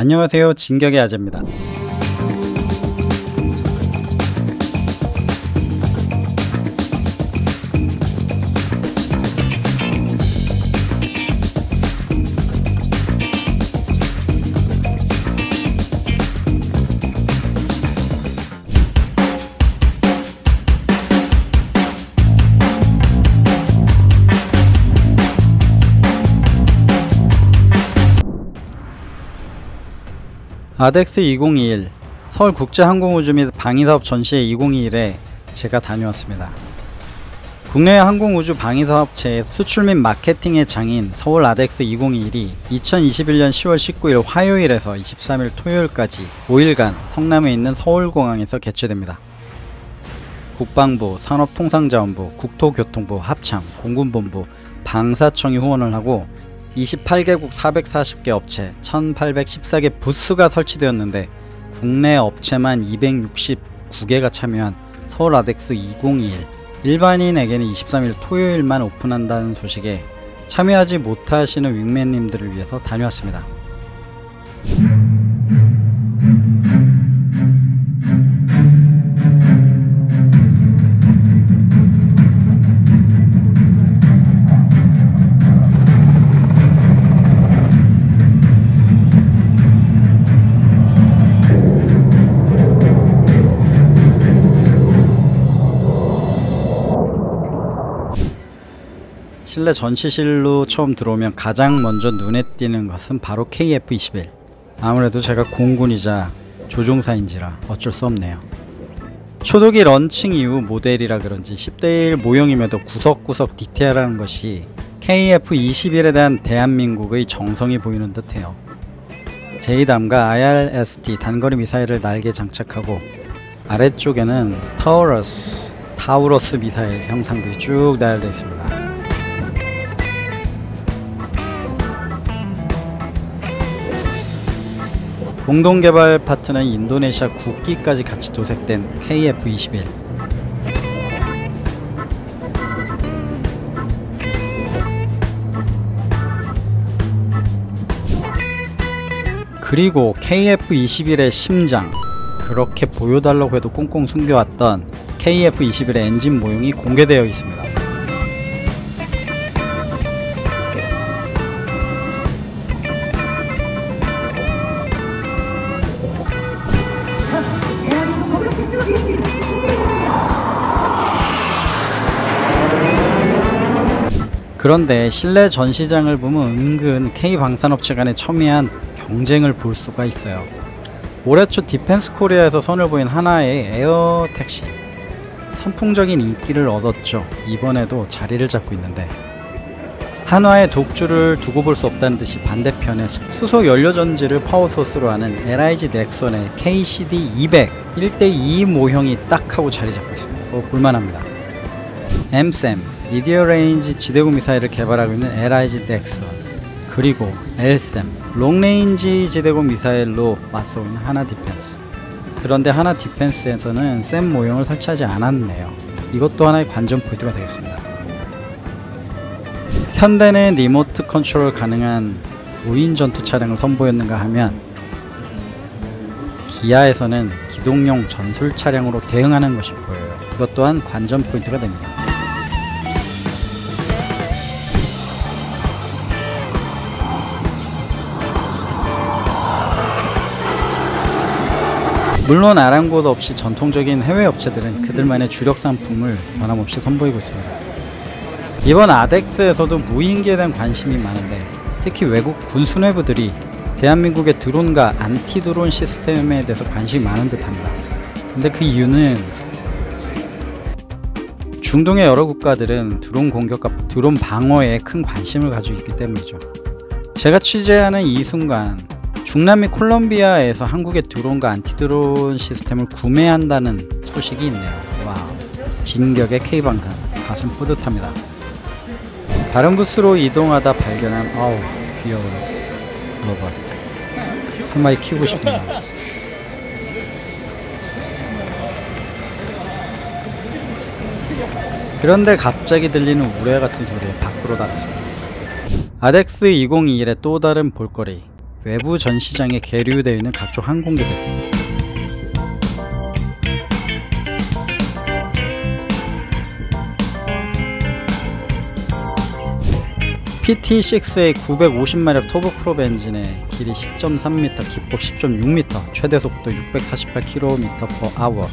안녕하세요. 진격의 아재입니다 아덱스 2021 서울 국제항공우주 및 방위사업 전시회 2021에 제가 다녀왔습니다. 국내 항공우주 방위사업체의 수출 및 마케팅의 장인 서울 아덱스 2021이 2021년 10월 19일 화요일에서 23일 토요일까지 5일간 성남에 있는 서울공항에서 개최됩니다. 국방부, 산업통상자원부, 국토교통부, 합참, 공군본부, 방사청이 후원을 하고 28개국 440개 업체 1814개 부스가 설치되었는데 국내 업체만 269개가 참여한 서울 아덱스 2021 일반인에게는 23일 토요일만 오픈한다는 소식에 참여하지 못하시는 윙맨님들을 위해서 다녀왔습니다. 실내 전시실로 처음 들어오면 가장 먼저 눈에 띄는 것은 바로 KF-21 아무래도 제가 공군이자 조종사인지라 어쩔 수 없네요. 초도기 런칭 이후 모델이라 그런지 10대1 모형임에도 구석구석 디테일한 것이 KF-21에 대한 대한민국의 정성이 보이는 듯해요. JDAM과 IRST 단거리 미사일을 날개 장착하고 아래쪽에는 타우러스 타우러스 미사일 형상들이 쭉 나열되어 있습니다 공동개발 파트너인 인도네시아 국기까지 같이 도색된 KF-21 그리고 KF-21의 심장 그렇게 보여달라고 해도 꽁꽁 숨겨왔던 KF-21의 엔진 모형이 공개되어 있습니다. 그런데 실내 전시장을 보면 은근 K방산업체 간의 첨예한 경쟁을 볼 수가 있어요. 올해 초 디펜스 코리아에서 선을 보인 하나의 에어 택시 선풍적인 인기를 얻었죠. 이번에도 자리를 잡고 있는데 한화의 독주를 두고 볼 수 없다는 듯이 반대편에 수소 연료 전지를 파워 소스로 하는 LIG 넥스원의 KCD 200 1대2 모형이 딱 하고 자리 잡고 있습니다. 뭐 볼만합니다. M-SAM medium range 지대공 미사일을 개발하고 있는 LIG 넥스원 그리고 L-SAM long range 지대공 미사일로 맞서 있는 한화 디펜스. 그런데 한화 디펜스에서는 SAM 모형을 설치하지 않았네요. 이것도 하나의 관전 포인트가 되겠습니다. 현대는 리모트 컨트롤 가능한 무인 전투 차량을 선보였는가 하면 기아에서는 기동용 전술 차량으로 대응하는 것이 보여요. 이것 또한 관전 포인트가 됩니다 물론 아랑곳 없이 전통적인 해외 업체들은 그들만의 주력 상품을 변함없이 선보이고 있습니다. 이번 ADEX에서도 무인기에 대한 관심이 많은데 특히 외국 군 수뇌부들이 대한민국의 드론과 안티 드론 시스템에 대해서 관심이 많은 듯합니다. 근데 그 이유는 중동의 여러 국가들은 드론 공격과 드론 방어에 큰 관심을 가지고 있기 때문이죠. 제가 취재하는 이 순간 중남미 콜롬비아에서 한국의 드론과 안티드론 시스템을 구매한다는 소식이 있네요. 와 진격의 K방산 가슴 뿌듯합니다. 다른 부스로 이동하다 발견한 아우 귀여운 로봇 한 마리 키우고 싶네요. 그런데 갑자기 들리는 우레 같은 소리에 밖으로 나갔습니다. 아덱스 2021의 또 다른 볼거리 외부 전시장에 계류되어 있는 각종 항공기들 PT6의 950마력 터보 프로 엔진의 길이 10.3m, 기폭 10.6m, 최대 속도 688km/h,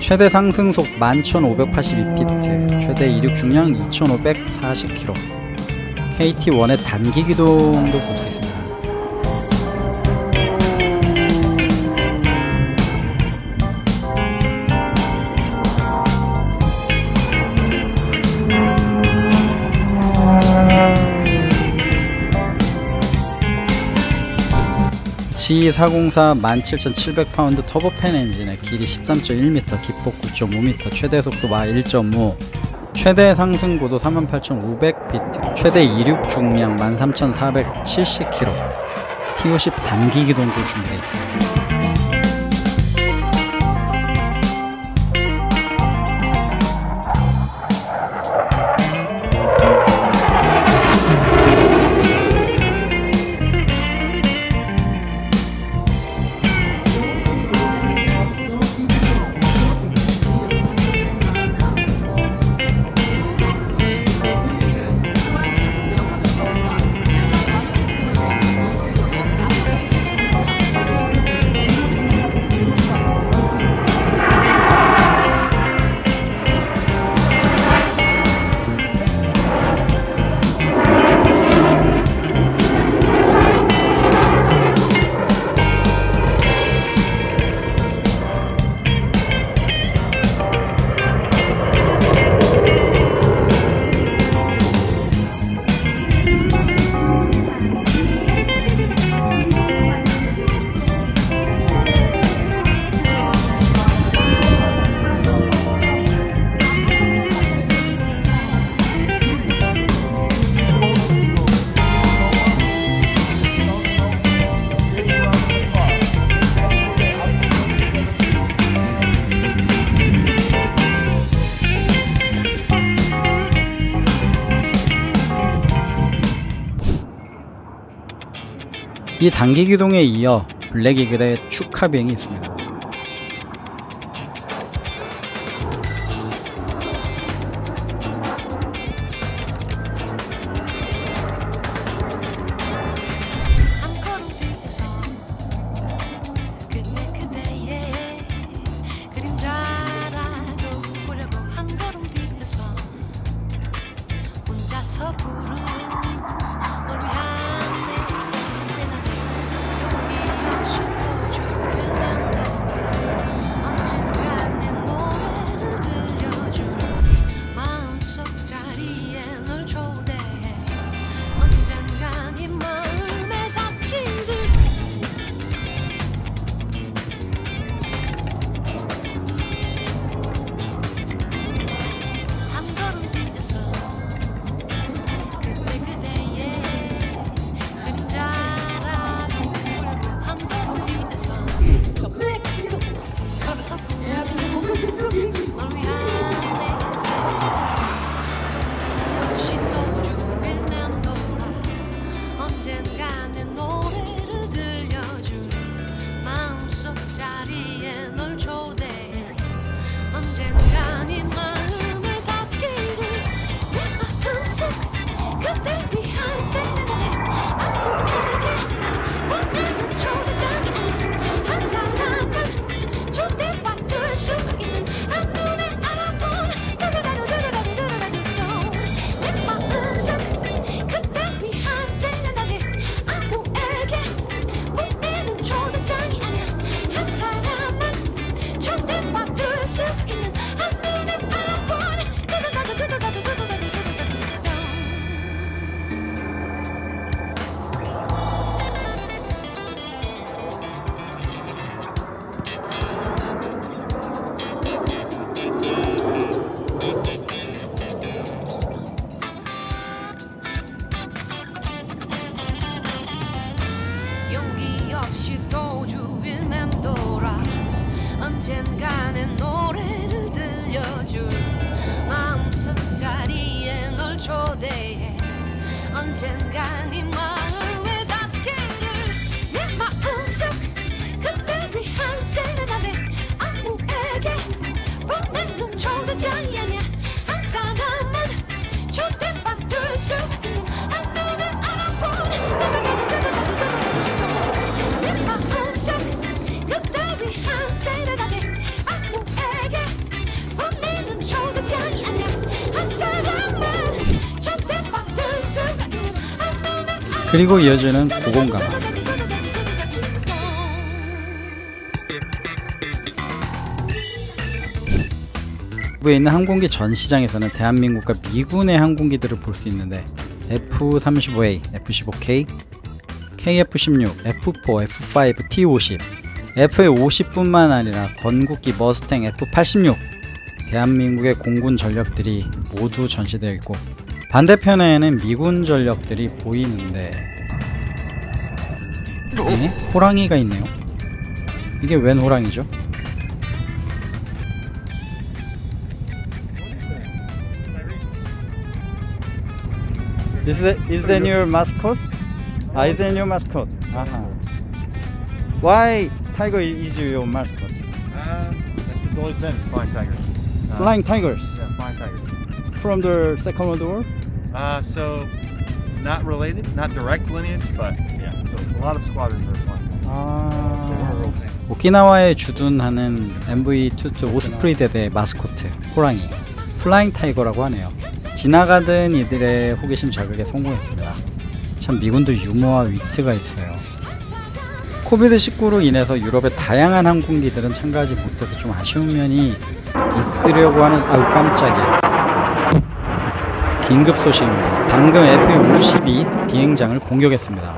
최대 상승속 11,582피트, 최대 이륙 중량 2,540km. KT1의 단기 기동도 볼 수 있습니다. G404 17,700파운드 터보팬 엔진에 길이 13.1m, 기폭 9.5m, 최대 속도 마 1.5, 최대 상승 고도 38,500피트, 최대 이륙 중량 13,470km, TO10 단기 기동도 준비되어 있습니다. 이 단기 기동에 이어 블랙이글의 축하 비행이 있습니다. 그리고 이어지는 고공감화. 부에 있는 항공기 전 시장에서는 대한민국과 미군의 항공기들을 볼 수 있는데 F-35A, F-15K, KF-16, F-4, F-5, T-50, F-50뿐만 아니라 건국기 머스탱 F-86 대한민국의 공군 전력들이 모두 전시되어 있고 반대편에는 미군 전력들이 보이는데 네? 호랑이가 있네요. 이게 웬 호랑이죠? Is that is that your mascot? Ah, is that your mascot? Uh-huh. Why tiger is your mascot? Uh, that's just always been flying tigers. Uh, Flying tigers Yeah, flying tigers. from the Second World War. Uh, so not related, not direct lineage, but yeah. So a lot of squadrons are flying. 아. 오키나와에 주둔하는 MV22 오스프리데드의 마스코트 호랑이 플라잉 타이거라고 하네요. 지나가던 이들의 호기심 자극에 성공했습니다. 참 미군도 유머와 위트가 있어요. 코비드 19로 인해서 유럽의 다양한 항공기들은 참가하지 못해서 좀 아쉬운 면이 있으려고 하는 아우 깜짝이야. 긴급 소식입니다. 방금 F-52 비행장을 공격했습니다.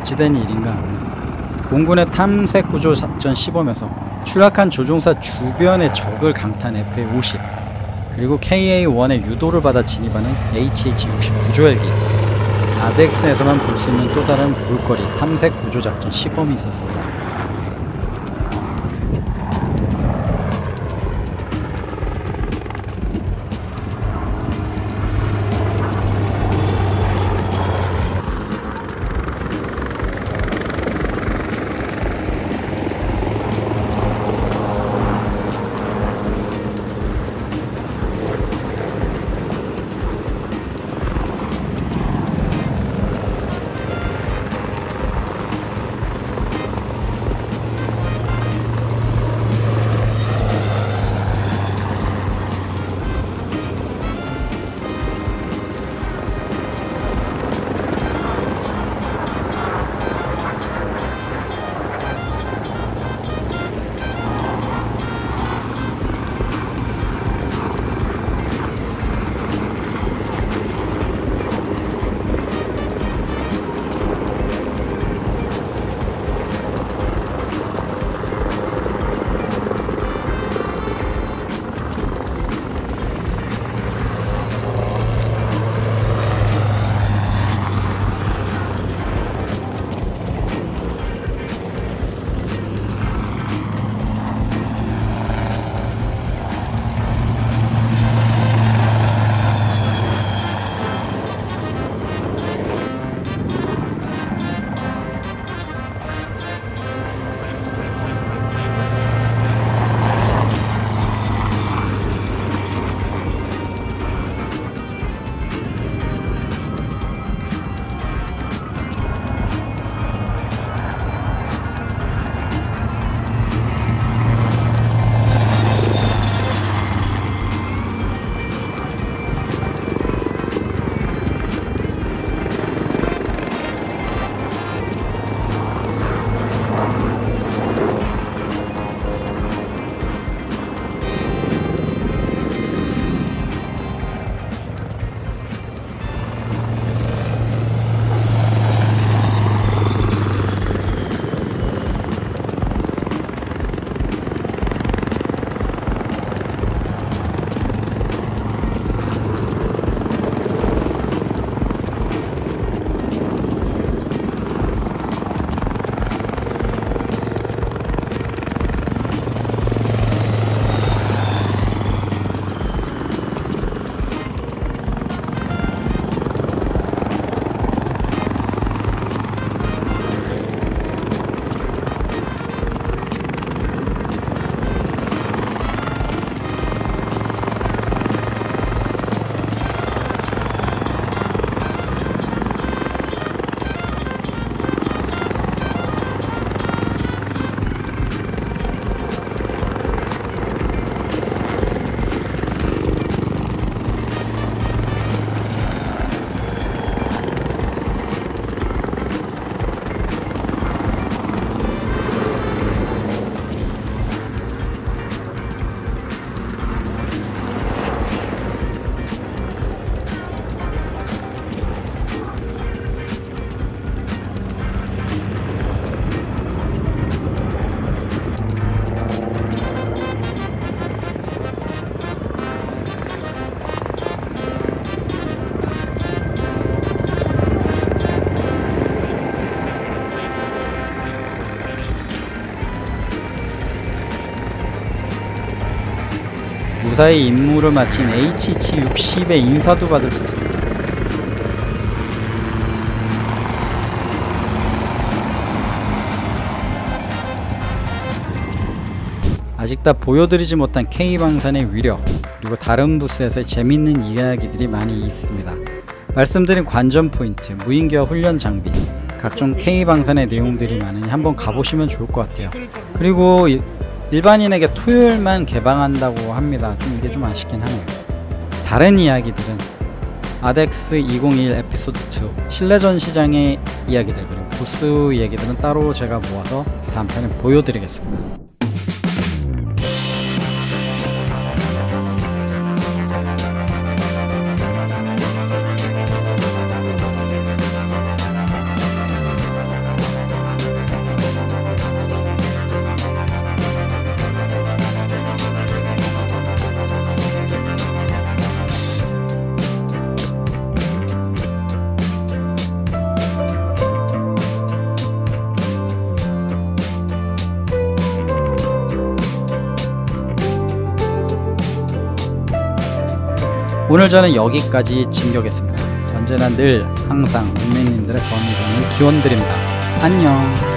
어찌된 일인가? 공군의 탐색 구조 작전 시범에서 추락한 조종사 주변의 적을 강타한 FA-50 그리고 KA-1의 유도를 받아 진입하는 HH-60 구조헬기 아덱스에서만 볼 수 있는 또 다른 볼거리 탐색 구조 작전 시범이 있었습니다. 무사히 임무를 마친 HC60의 인사도 받을 수 있습니다. 아직 다 보여드리지 못한 K방산의 위력 그리고 다른 부스에서의 재밌는 이야기들이 많이 있습니다. 말씀드린 관전 포인트, 무인기와 훈련 장비, 각종 K방산의 내용들이 많으니 한번 가보시면 좋을 것 같아요. 그리고 이- 일반인에게 토요일만 개방한다고 합니다. 좀 이게 좀 아쉽긴 하네요. 다른 이야기들은 아덱스 2021 에피소드 2 실내전 시장의 이야기들 그리고 부스 이야기들은 따로 제가 모아서 다음 편에 보여드리겠습니다. 오늘 저는 여기까지 진격했습니다. 언제나 늘 항상 운매님들의 건강을 기원드립니다. 안녕.